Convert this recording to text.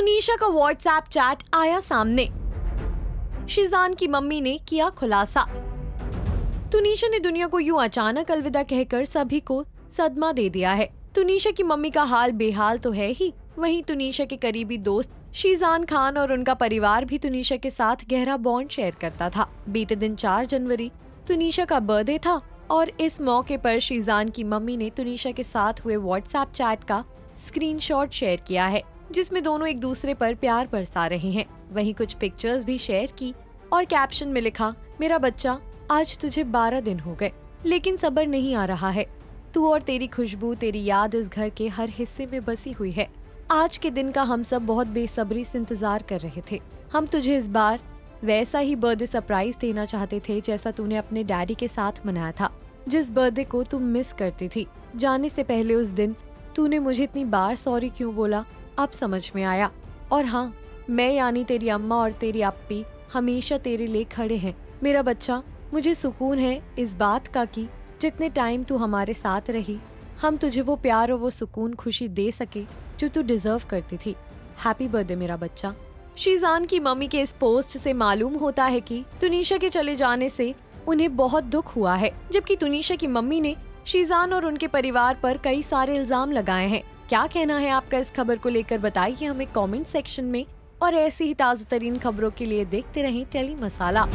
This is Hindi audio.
तुनिशा का व्हाट्सएप चैट आया सामने। शिजान की मम्मी ने किया खुलासा। तुनिशा ने दुनिया को यूँ अचानक अलविदा कहकर सभी को सदमा दे दिया है। तुनिशा की मम्मी का हाल बेहाल तो है ही। वहीं तुनिशा के करीबी दोस्त शीजान खान और उनका परिवार भी तुनिशा के साथ गहरा बॉन्ड शेयर करता था। बीते दिन 4 जनवरी तुनिशा का बर्थडे था और इस मौके पर शीजान की मम्मी ने तुनिशा के साथ हुए व्हाट्सएप चैट का स्क्रीनशॉट शेयर किया है। जिसमें दोनों एक दूसरे पर प्यार बरसा रहे हैं। वहीं कुछ पिक्चर्स भी शेयर की और कैप्शन में लिखा, मेरा बच्चा, आज तुझे बारह दिन हो गए, लेकिन सबर नहीं आ रहा है। तू और तेरी खुशबू, तेरी याद इस घर के हर हिस्से में बसी हुई है। आज के दिन का हम सब बहुत बेसब्री से इंतज़ार कर रहे थे। हम तुझे इस बार वैसा ही बर्थडे सरप्राइज़ देना चाहते थे जैसा तूने अपने डैडी के साथ मनाया था, जिस बर्थडे को तुम मिस करती थी। जाने से पहले उस दिन तूने मुझे इतनी बार सॉरी क्यों बोला? अब समझ में आया। और हाँ मैं यानी तेरी अम्मा और तेरी अप्पी हमेशा तेरे लिए खड़े हैं। मेरा बच्चा, मुझे सुकून है इस बात का कि जितने टाइम तू हमारे साथ रही, हम तुझे वो प्यार और वो सुकून खुशी दे सके जो तू डिजर्व करती थी। हैप्पी बर्थडे मेरा बच्चा। शीजान की मम्मी के इस पोस्ट से मालूम होता है कि तुनिशा के चले जाने से उन्हें बहुत दुख हुआ है, जबकि तुनिशा की मम्मी ने शीजान और उनके परिवार पर कई सारे इल्ज़ाम लगाए हैं। क्या कहना है आपका इस खबर को लेकर? बताइए हमें कमेंट सेक्शन में और ऐसी ही ताज़ा तरीन खबरों के लिए देखते रहें टेली मसाला।